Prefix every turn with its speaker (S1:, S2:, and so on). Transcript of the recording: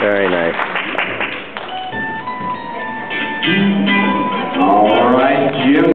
S1: Very nice.